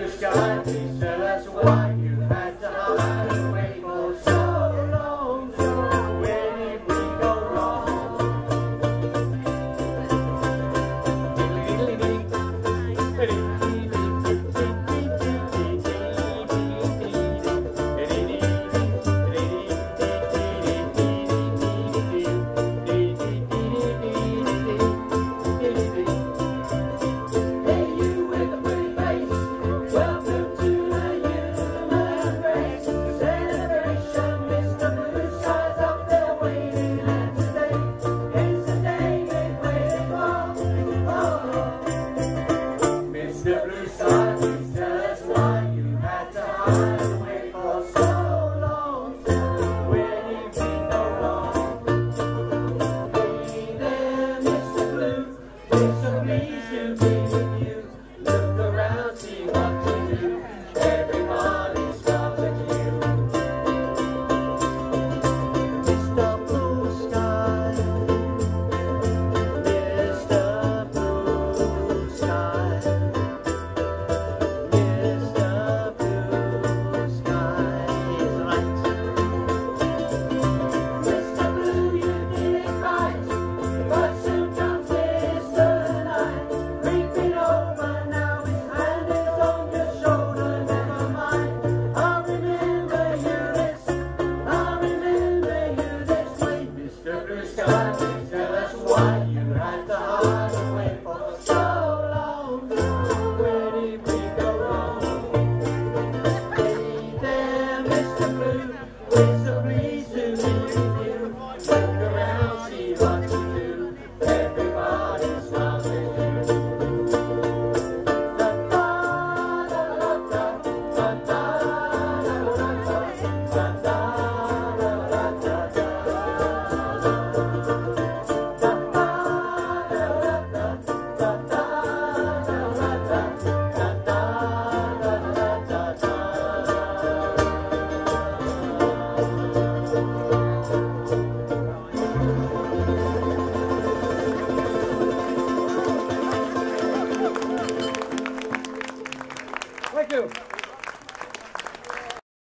the sky, please tell us why you had to It's a reason.